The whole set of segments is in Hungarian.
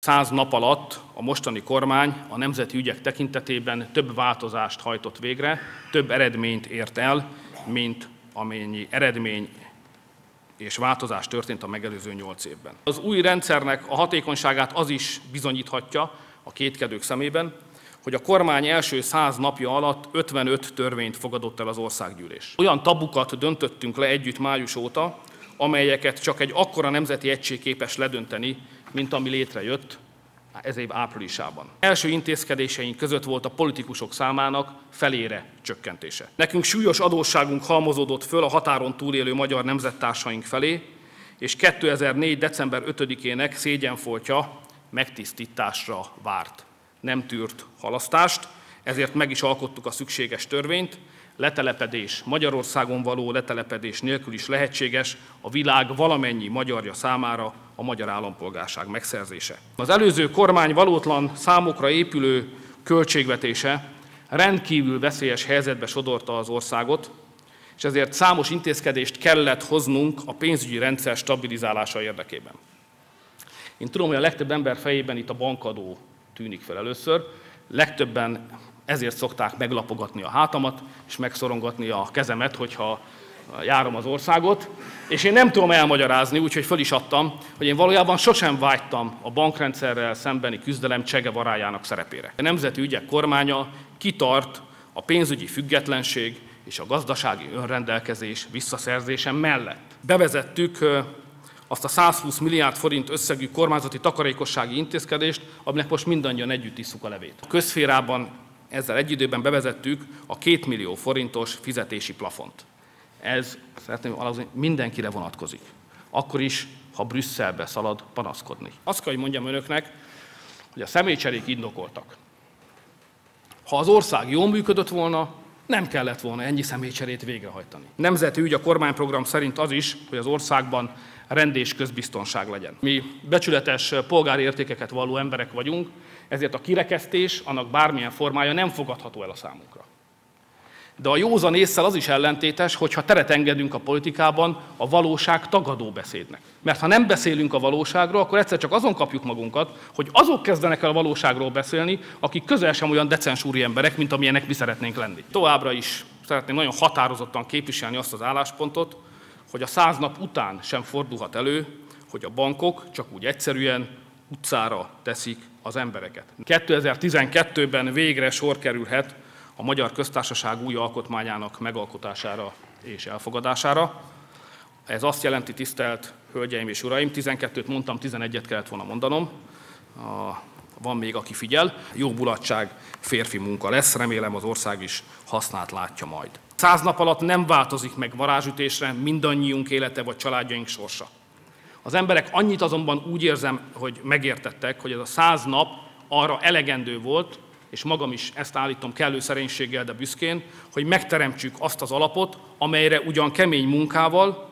Száz nap alatt a mostani kormány a nemzeti ügyek tekintetében több változást hajtott végre, több eredményt ért el, mint amennyi eredmény és változás történt a megelőző nyolc évben. Az új rendszernek a hatékonyságát az is bizonyíthatja a kétkedők szemében, hogy a kormány első száz napja alatt 55 törvényt fogadott el az országgyűlés. Olyan tabukat döntöttünk le együtt május óta, amelyeket csak egy akkora nemzeti egység képes ledönteni, mint ami létrejött ez év áprilisában. Első intézkedéseink között volt a politikusok számának felére csökkentése. Nekünk súlyos adósságunk halmozódott föl a határon túlélő magyar nemzettársaink felé, és 2004. december 5-ének szégyenfoltja megtisztításra várt. Nem tűrt halasztást, ezért meg is alkottuk a szükséges törvényt, letelepedés, Magyarországon való letelepedés nélkül is lehetséges a világ valamennyi magyarja számára a magyar állampolgárság megszerzése. Az előző kormány valótlan számokra épülő költségvetése rendkívül veszélyes helyzetbe sodorta az országot, és ezért számos intézkedést kellett hoznunk a pénzügyi rendszer stabilizálása érdekében. Én tudom, hogy a legtöbb ember fejében itt a bankadó tűnik fel először, legtöbben ezért szokták meglapogatni a hátamat, és megszorongatni a kezemet, hogyha járom az országot, és én nem tudom elmagyarázni, úgyhogy föl is adtam, hogy én valójában sosem vágytam a bankrendszerrel szembeni küzdelem csegevarájának szerepére. A Nemzeti Ügyek kormánya kitart a pénzügyi függetlenség és a gazdasági önrendelkezés visszaszerzése mellett. Bevezettük azt a 120 milliárd forint összegű kormányzati takarékossági intézkedést, aminek most mindannyian együtt isszuk a levét. A közférában ezzel egy időben bevezettük a 2 millió forintos fizetési plafont. Ez szeretném alazni, mindenkire vonatkozik. Akkor is, ha Brüsszelbe szalad panaszkodni. Azt kell, hogy mondjam önöknek, hogy a személycserék indokoltak. Ha az ország jól működött volna, nem kellett volna ennyi személycserét végrehajtani. Nemzeti ügy a kormányprogram szerint az is, hogy az országban rend és közbiztonság legyen. Mi becsületes polgári értékeket valló emberek vagyunk, ezért a kirekesztés, annak bármilyen formája nem fogadható el a számunkra. De a józan észsel az is ellentétes, hogyha teret engedünk a politikában a valóság tagadó beszédnek. Mert ha nem beszélünk a valóságról, akkor egyszer csak azon kapjuk magunkat, hogy azok kezdenek el a valóságról beszélni, akik közel sem olyan decensúri emberek, mint amilyenek mi szeretnénk lenni. Továbbra is szeretném nagyon határozottan képviselni azt az álláspontot, hogy a száz nap után sem fordulhat elő, hogy a bankok csak úgy egyszerűen utcára teszik az embereket. 2012-ben végre sor kerülhet a Magyar Köztársaság új alkotmányának megalkotására és elfogadására. Ez azt jelenti, tisztelt Hölgyeim és Uraim, 12-t mondtam, 11-et kellett volna mondanom, van még, aki figyel. Jó bulatság, férfi munka lesz, remélem az ország is hasznát látja majd. Száz nap alatt nem változik meg varázsütésre mindannyiunk élete vagy családjaink sorsa. Az emberek annyit azonban úgy érzem, hogy megértettek, hogy ez a száz nap arra elegendő volt, és magam is ezt állítom kellő szerénységgel, de büszkén, hogy megteremtsük azt az alapot, amelyre ugyan kemény munkával,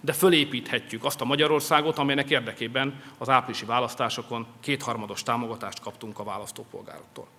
de fölépíthetjük azt a Magyarországot, amelynek érdekében az áprilisi választásokon kétharmados támogatást kaptunk a választópolgároktól.